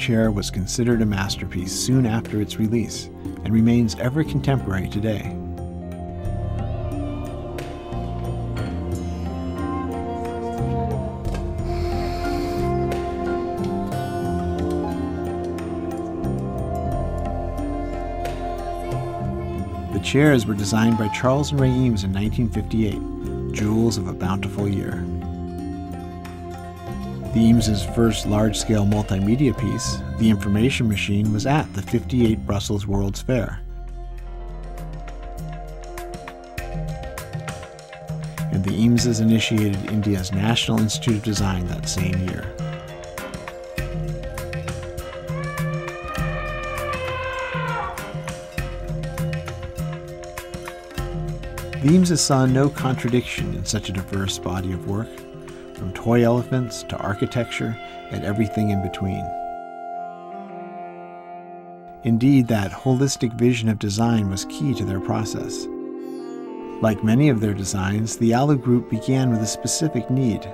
chair was considered a masterpiece soon after its release and remains ever contemporary today. The chairs were designed by Charles and Ray Eames in 1958, jewels of a bountiful year. The Eames' first large-scale multimedia piece, The Information Machine, was at the 58 Brussels World's Fair. And the Eameses initiated India's National Institute of Design that same year. The Eameses saw no contradiction in such a diverse body of work, from toy elephants to architecture and everything in between. Indeed, that holistic vision of design was key to their process. Like many of their designs, the Alu Group began with a specific need.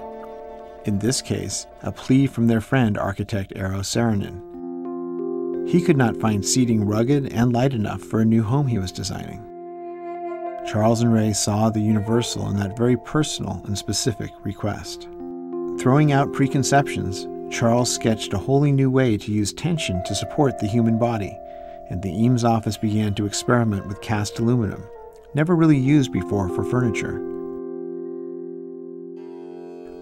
In this case, a plea from their friend architect Eero Saarinen. He could not find seating rugged and light enough for a new home he was designing. Charles and Ray saw the universal in that very personal and specific request. Throwing out preconceptions, Charles sketched a wholly new way to use tension to support the human body, and the Eames office began to experiment with cast aluminum, never really used before for furniture.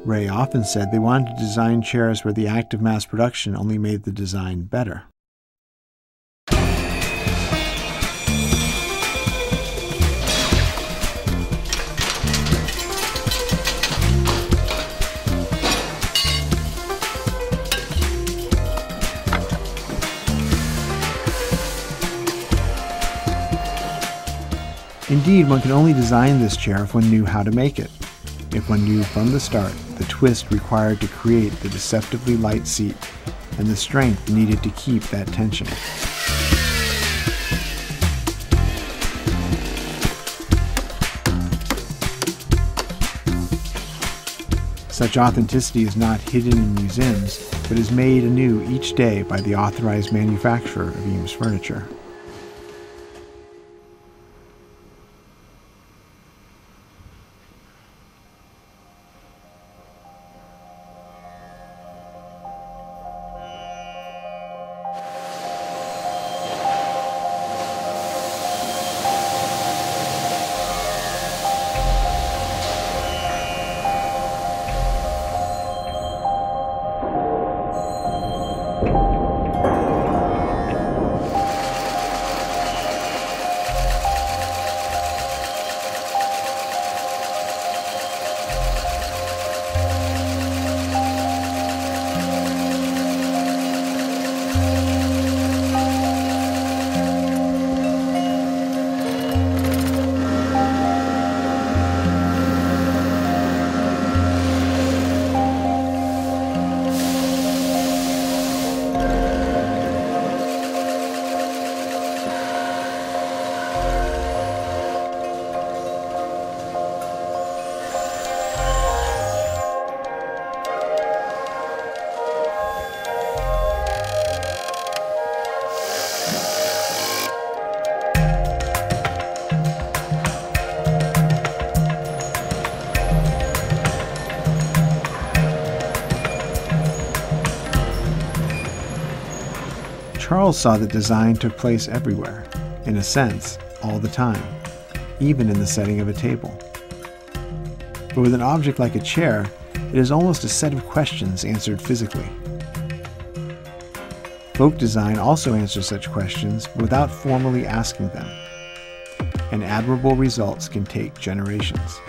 Ray often said they wanted to design chairs where the act of mass production only made the design better. Indeed, one can only design this chair if one knew how to make it. If one knew from the start the twist required to create the deceptively light seat and the strength needed to keep that tension. Such authenticity is not hidden in museums, but is made anew each day by the authorized manufacturer of Eames furniture. Charles saw that design took place everywhere, in a sense, all the time, even in the setting of a table. But with an object like a chair, it is almost a set of questions answered physically. Folk design also answers such questions without formally asking them, and admirable results can take generations.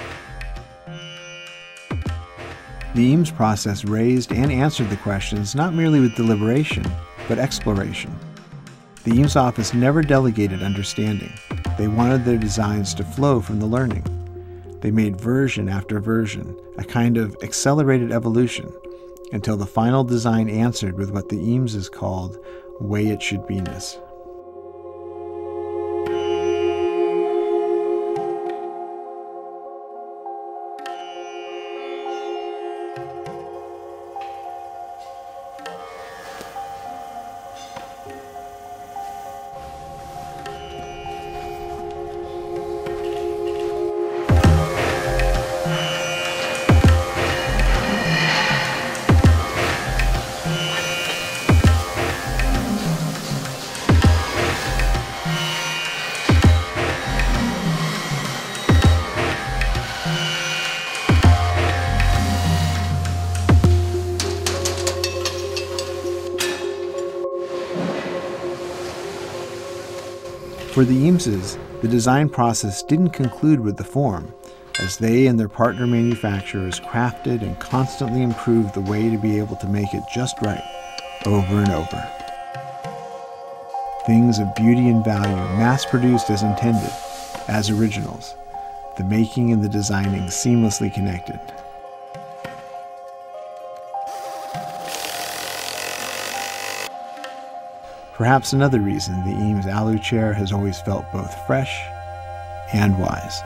The Eames process raised and answered the questions not merely with deliberation, but exploration. The Eames office never delegated understanding. They wanted their designs to flow from the learning. They made version after version, a kind of accelerated evolution, until the final design answered with what the Eameses called way it should be-ness. For the Eameses, the design process didn't conclude with the form, as they and their partner manufacturers crafted and constantly improved the way to be able to make it just right, over and over. Things of beauty and value, mass produced as intended, as originals, the making and the designing seamlessly connected. Perhaps another reason the Eames Alu chair has always felt both fresh and wise.